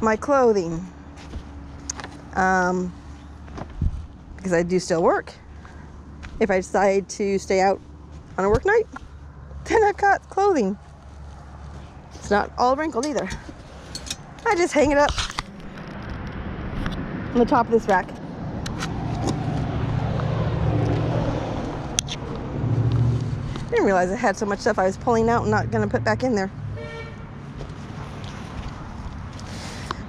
my clothing. Um, because I do still work. If I decide to stay out on a work night, then I've got clothing. It's not all wrinkled either. I just hang it up on the top of this rack. Didn't realize I had so much stuff I was pulling out and not gonna put back in there.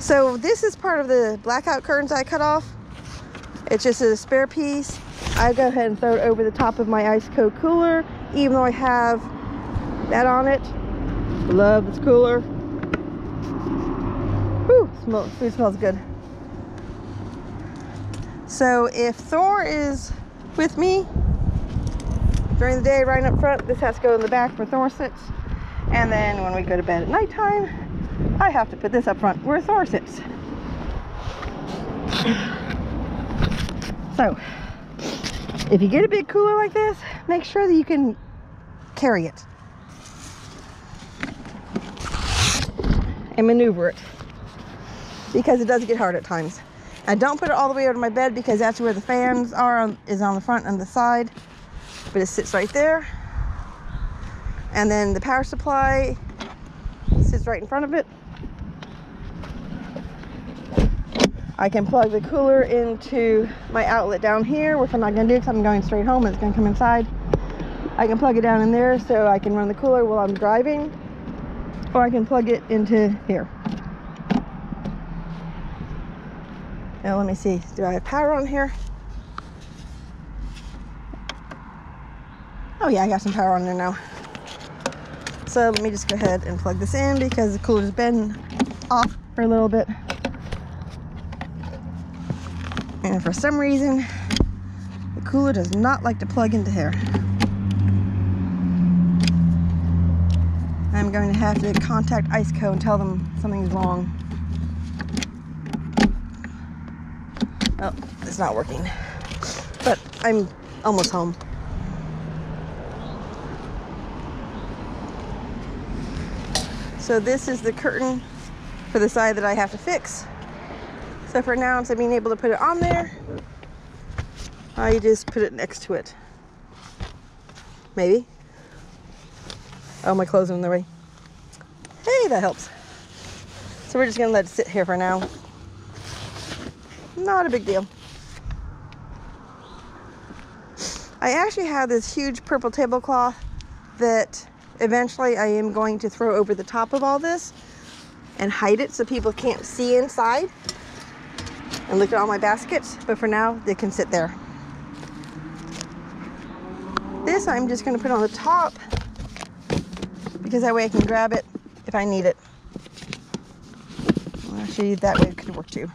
So this is part of the blackout curtains I cut off. It's just a spare piece. I go ahead and throw it over the top of my ice cold cooler, even though I have that on it. Love this cooler. Whew, smell, food smells good. So if Thor is with me during the day right up front, this has to go in the back where Thor sits. And then when we go to bed at nighttime, I have to put this up front where Thor sits. So, if you get a big cooler like this, make sure that you can carry it and maneuver it because it does get hard at times. I don't put it all the way over my bed because that's where the fans are is on the front and the side, but it sits right there. And then the power supply sits right in front of it. I can plug the cooler into my outlet down here, which I'm not gonna do because I'm going straight home it's gonna come inside. I can plug it down in there so I can run the cooler while I'm driving, or I can plug it into here. Now let me see, do I have power on here? Oh yeah, I got some power on there now. So let me just go ahead and plug this in because the cooler's been off for a little bit. And for some reason, the cooler does not like to plug into here. I'm going to have to contact IceCo and tell them something's wrong. Oh, it's not working. But I'm almost home. So this is the curtain for the side that I have to fix. So for now, instead of being able to put it on there, I just put it next to it. Maybe. Oh, my clothes are in the way. Hey, that helps. So we're just gonna let it sit here for now. Not a big deal. I actually have this huge purple tablecloth that eventually I am going to throw over the top of all this and hide it so people can't see inside and look at all my baskets, but for now they can sit there. This I'm just gonna put on the top because that way I can grab it if I need it. Actually, that way it could work too.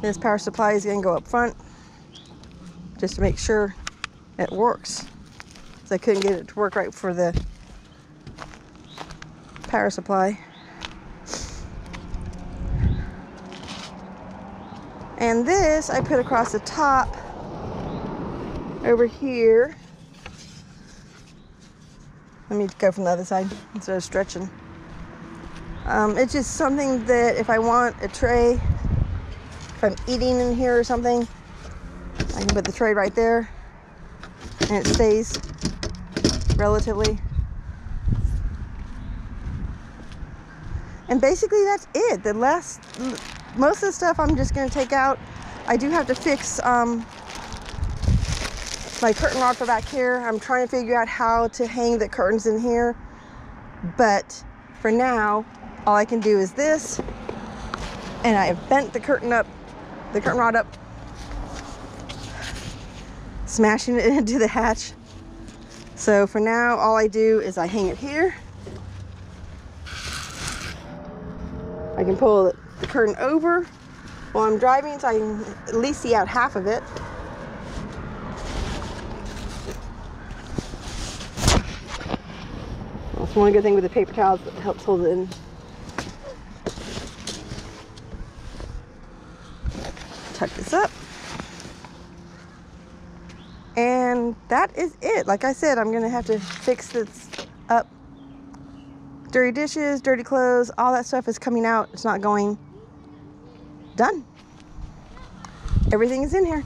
This power supply is gonna go up front just to make sure it works. I couldn't get it to work right for the power supply. And this I put across the top over here. Let me go from the other side instead of stretching. Um, it's just something that if I want a tray, if I'm eating in here or something, I can put the tray right there and it stays relatively. And basically that's it. The last most of the stuff I'm just gonna take out. I do have to fix um, my curtain rod for back here. I'm trying to figure out how to hang the curtains in here. But for now, all I can do is this. And I have bent the curtain up, the curtain rod up, smashing it into the hatch. So for now, all I do is I hang it here. I can pull the curtain over while I'm driving so I can at least see out half of it. That's one good thing with the paper towels that helps hold it in. Tuck this up. That is it. Like I said, I'm gonna have to fix this up Dirty dishes, dirty clothes, all that stuff is coming out. It's not going. Done. Everything is in here.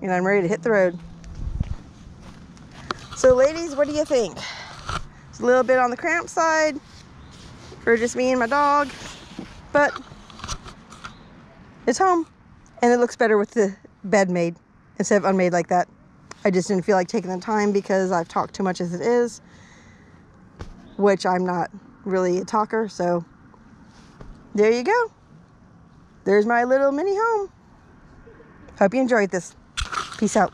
And I'm ready to hit the road. So, ladies, what do you think? It's a little bit on the cramped side for just me and my dog, but it's home and it looks better with the bed made instead of unmade like that. I just didn't feel like taking the time because I've talked too much as it is, which I'm not really a talker. So there you go. There's my little mini home. Hope you enjoyed this. Peace out.